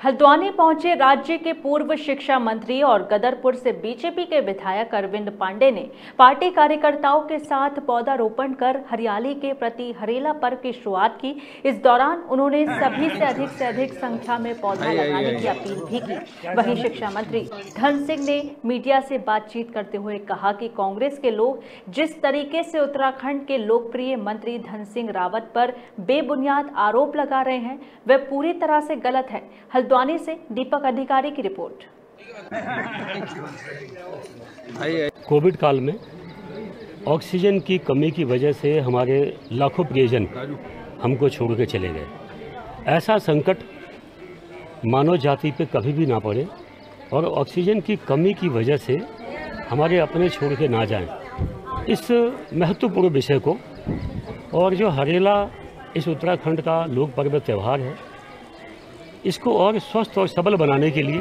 हल्द्वानी पहुँचे राज्य के पूर्व शिक्षा मंत्री और गदरपुर से बीजेपी के विधायक अरविंद पांडे ने पार्टी कार्यकर्ताओं के साथ पौधारोपण कर हरियाली के प्रति हरेला पर्व की शुरुआत की। इस दौरान उन्होंने सभी से अधिक से अधिक संख्या में पौधा लगाने की अपील भी की। वहीं शिक्षा मंत्री धन सिंह ने मीडिया से बातचीत करते हुए कहा कि कांग्रेस के लोग जिस तरीके से उत्तराखंड के लोकप्रिय मंत्री धन सिंह रावत पर बेबुनियाद आरोप लगा रहे हैं वह पूरी तरह से गलत है। हल्द्वानी से दीपक अधिकारी की रिपोर्ट। कोविड काल में ऑक्सीजन की कमी की वजह से हमारे लाखों प्रियजन हमको छोड़ के चले गए। ऐसा संकट मानव जाति पे कभी भी ना पड़े और ऑक्सीजन की कमी की वजह से हमारे अपने छोड़ के ना जाएँ। इस महत्वपूर्ण विषय को और जो हरेला इस उत्तराखंड का लोक पर्व त्यौहार है इसको और स्वस्थ और सबल बनाने के लिए